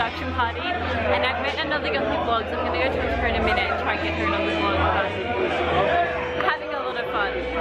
induction party and I've met another girl who vlogs. I'm gonna go talk to her in a minute and try and get her another vlog. But having a lot of fun.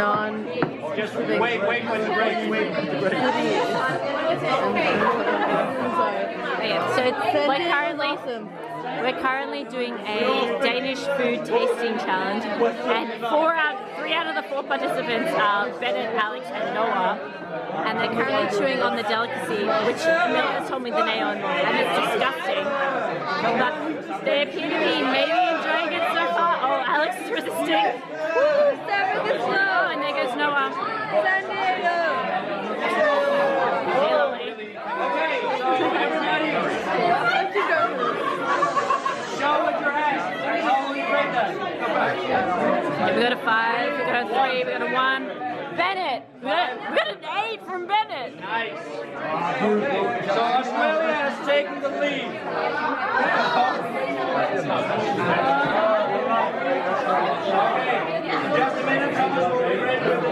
Non Just wait, wait when the break, wait the break. So we're currently we're currently doing a Danish food tasting challenge, and four out three out of the four participants are Bennett, Alex, and Noah, and they're currently chewing on the delicacy, which Camilla has told me the name on, and it's disgusting. But they appear to be maybe enjoying it so far. Oh, Alex is resisting. Woo! Sarah gets low, oh, and there goes Noah. San Diego. Okay, everybody, show what you're at. How will you rate that? We got a five, we got a three, we got a one. Bennett! We got, we got an eight from Bennett! Nice. So Australia has taken the lead. Okay, just a minute, Thomas, we'll be ready with the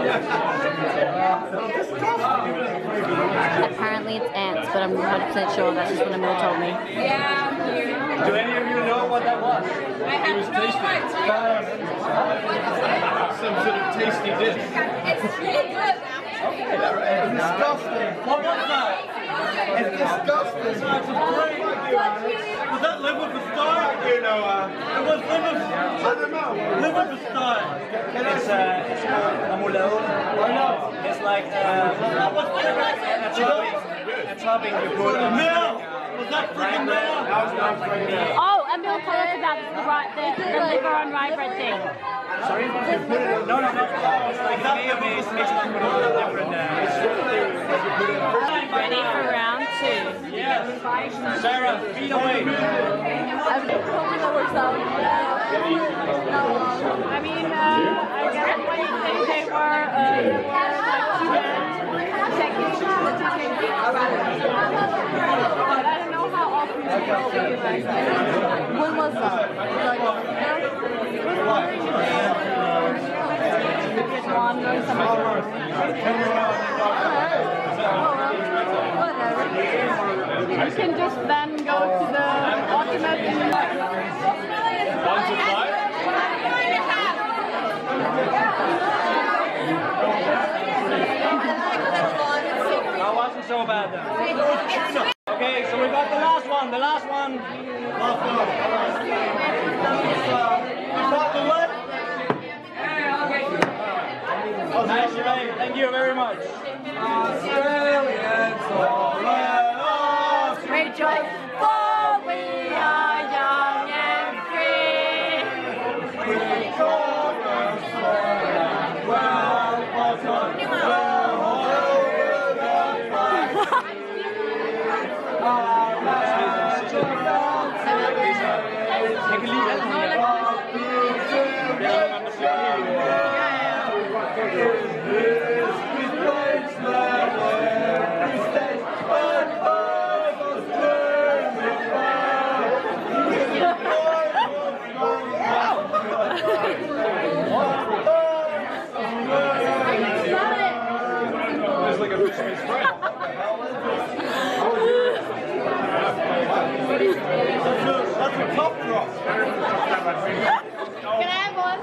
Apparently it's ants, but I'm not 100% sure. That's just what Emil told me. Do any of you know what that was? I have no idea. Some sort of tasty dish. It's really good. It's disgusting. What was that? It's disgusting. Was that leverpostej? You know, uh, It was liver, I don't know. liver for star. It's uh, it's uh, remoulade. It's like uh, what was a topping, a topping you put on. Mill. Was that freaking mill? Oh, Emil told us about the, right, the, the liver on rye bread thing. Sorry, you put it. No, no, no. It's like mayonnaise mixed with all the different. Uh, Ready for round two. yes. Sarah, feed away. I'm totally know what's up. I mean, uh, I guess what you think they were, uh, they were like two men techniques, the two techniques. I don't know how often you go for you guys. When was that? Like, One or something. You can just then go to the ultimate and One to five. That wasn't so bad then. Okay, so we got the last one. The. Last one. Is that the one? Nice, Ray. Thank you very much. rejoice, for we are young and free. Jeg kan lide alt det her. Jeg ved, man må sige det. It's like a Christmas spread. That's a top drop. Can I have one?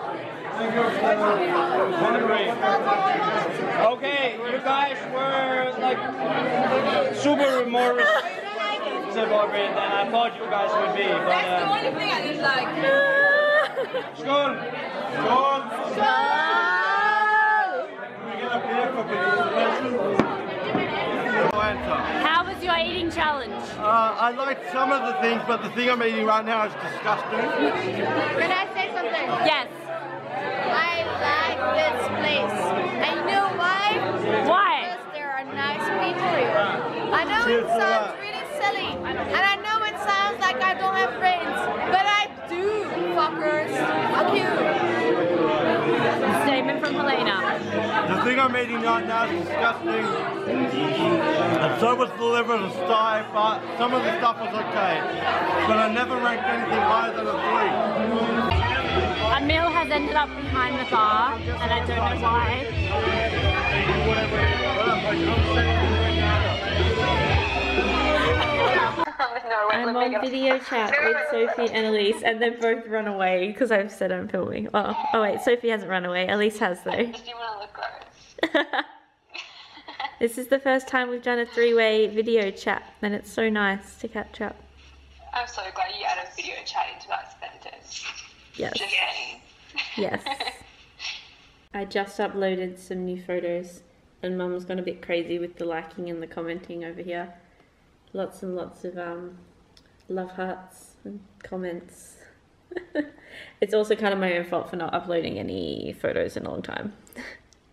Okay, you guys were like super more receptive of it than I thought you guys would be. But That's the uh, only thing I didn't like. skål! Skål! How was your eating challenge? Uh, I liked some of the things, but the thing I'm eating right now is disgusting. Can I say something? Yes. I like this place. And you know why? Why? Because there are nice people here. I know it sounds really silly, and I know it sounds like I don't have friends, but I do. fuckers. Fuck you. Statement from Helena. The thing I'm eating right now is disgusting. And so was the liver and sty, but some of the stuff was okay. But I never ranked anything higher than a three. Emil has ended up behind the bar, and I don't know why. I'm on video chat with Sophie and Elise, and they've both run away because I've said I'm filming. Oh, oh wait, Sophie hasn't run away. Elise has though. Do you want to look gross? this is the first time we've done a three-way video chat, and it's so nice to catch up. I'm so glad you added video chat into that sentence. Yes, yes. I just uploaded some new photos, and Mum's gone a bit crazy with the liking and the commenting over here. Lots and lots of um, love hearts and comments. it's also kind of my own fault for not uploading any photos in a long time.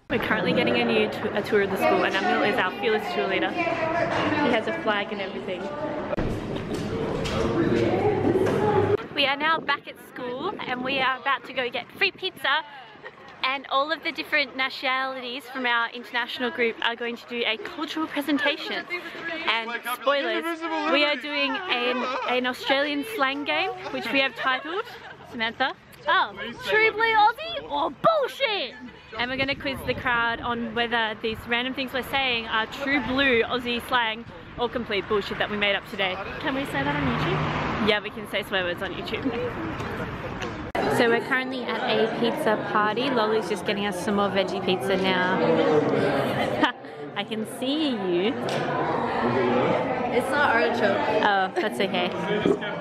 We're currently getting a new a tour of the school, and Emil is our fearless cheerleader. He has a flag and everything. We are now back at school, and we are about to go get free pizza. And all of the different nationalities from our international group are going to do a cultural presentation. And spoilers, we are doing an, an Australian slang game, which we have titled, Samantha, oh, True Blue Aussie or Bullshit? And we're going to quiz the crowd on whether these random things we're saying are true blue Aussie slang or complete bullshit that we made up today. Can we say that on YouTube? Yeah, we can say swear words on YouTube. So we're currently at a pizza party. Lolly's just getting us some more veggie pizza now. I can see you. It's not artichoke. Oh, that's okay.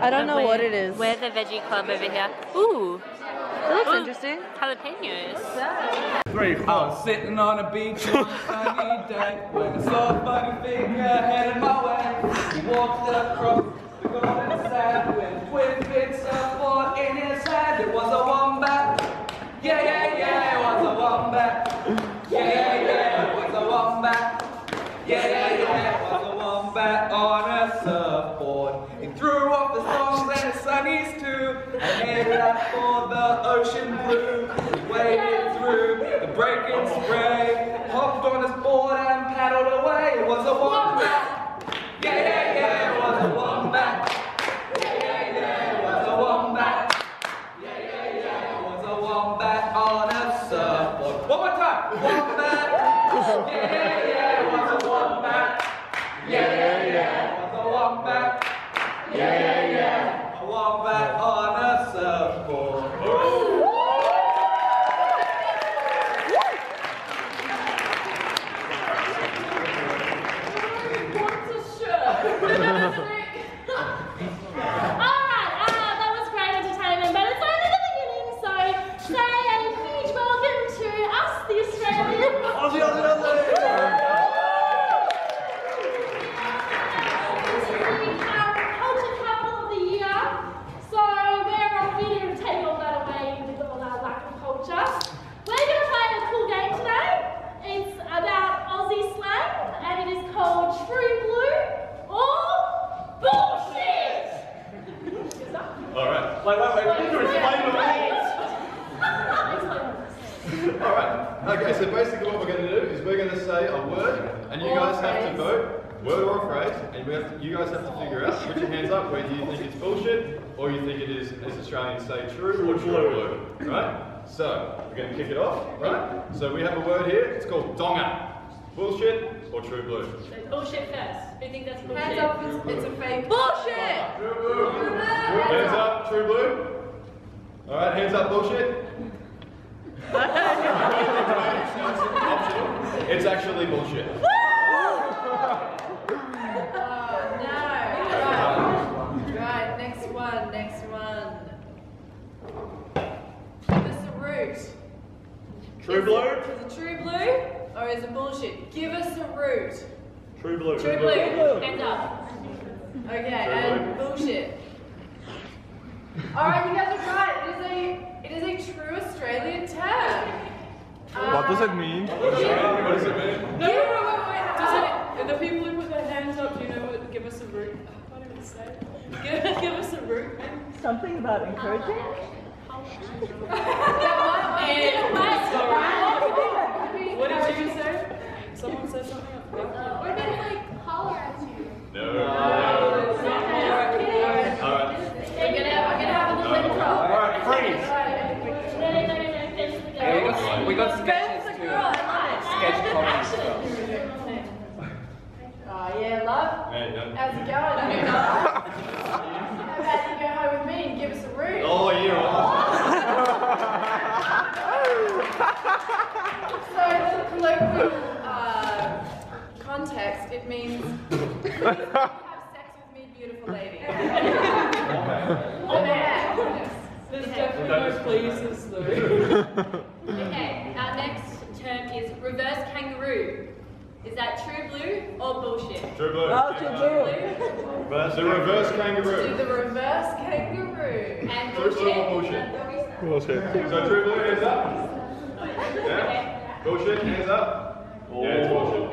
I don't know what it is. We're the veggie club over here. Ooh, That looks Ooh. interesting. jalapenos. Three, I was sitting on a beach on a sunny day when I saw a funny figure headed my way. He walked across the golden whether you think it's bullshit, or you think it is, as Australians say, true or true blue. Right? So, we're going to kick it off, right? So we have a word here, it's called donga. Bullshit or true blue? Bullshit first. Who think that's bullshit? Hands up, it's, it's a fake. Bullshit! Hands up, true blue. Alright, hands up, bullshit. It's actually bullshit. Right. Right, next one, next one. Give us a root. True blue? Is it true blue or is it bullshit? Give us a root. True blue. True blue. Hands up. Okay, and bullshit. Alright, you guys are right. It is a it is a true Australian term. What does it mean? Um, what does it mean? No, wait, wait, wait. Does it, the people who put their hands up, do you know what? Give us a root. I can't even say. it. Give, give us a root. Something about encouraging? What did you say? Someone said something? What about if like holler at you? No. Alright. Alright. We're gonna, we're gonna have a little improv. Alright, freeze. No, no, no, no, no, we got, sketches too. Sketch comedy as. Oh yeah, love. How's it going? How about you go home with me and give us a room? Oh, So, in uh, context, it means please have sex with me, beautiful lady. oh, yeah. There's definitely no pleases though. Okay, our next term is reverse kangaroo. Is that true blue or bullshit? True blue. Oh, true blue. Reverse, the reverse Do kangaroo. the reverse kangaroo. And True blue or bullshit? bullshit? So true blue, hands up. Yeah. Bullshit, hands up. Yeah, it's bullshit.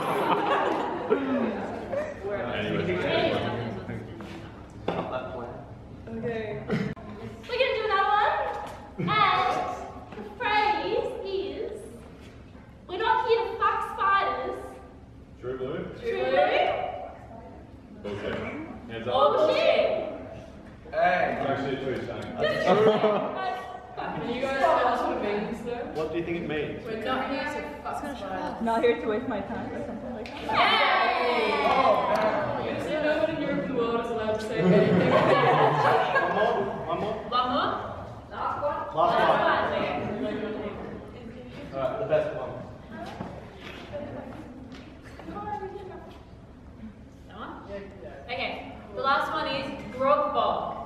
Okay. We're gonna do another one. And the phrase is we're not here to fuck spiders. True blue. True. Bullshit. Hands up. Or bullshit. Hey. It's actually a true saying. Can you guys tell us what it means though? What do you think it means? We're not here to fuck spiders. Not here to waste my time or something like that. So no one in Europe and the world is allowed to say anything. One more? One more? One more? Last one. Last one. Last one. Alright, the best one. That one? Okay, the last one is grog bog.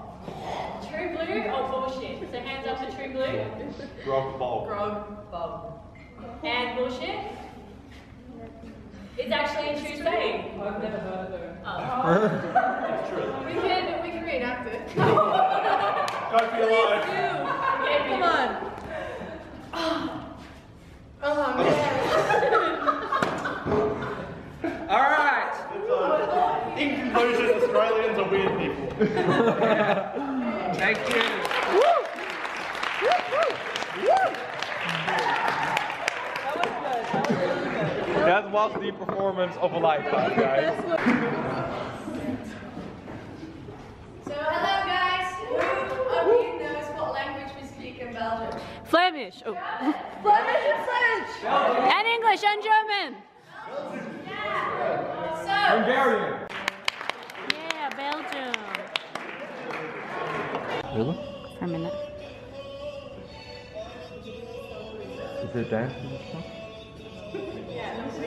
True blue or bullshit? So hands up for true blue. Grog ball. Grog bub. And bullshit? It's actually a true saying. I've never heard of it though. Oh. We can, we can reenact it. Go for your life. Okay, Come on. Oh man. Alright. Uh, in conclusion, Australians are weird people. Thank you. That was the performance of a lifetime, guys. So hello guys. Who of you knows what language we speak in Belgium? Flemish. Oh. Flemish and French. And English and German. So Hungarian. Yeah, Belgium. Really? For a minute. Is it dancing and stuff?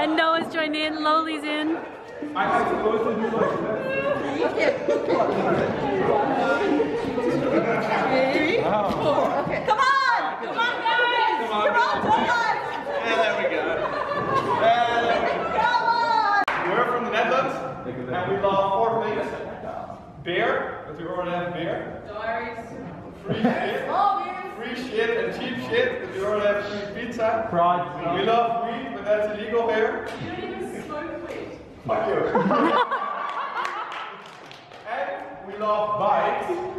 And Noah's joining in, Loli's in. I supposed to do like Okay. Come on! Come on, guys! Come on, Thomas! Yeah, there we go. Yeah, there we go. Come on! We're from the Netherlands, and we love four things. Beer, because we already have beer. diaries. Free shit. Oh, beers. Free shit and cheap shit, because we already have free pizza. We love weed, but that's illegal here. You don't even smoke weed. Fuck you. and we love bikes.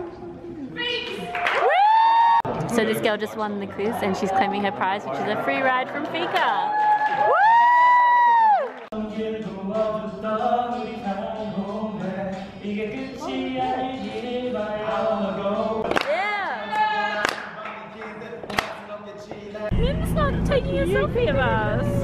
So this girl just won the quiz and she's claiming her prize, which is a free ride from Fika. A selfie of us.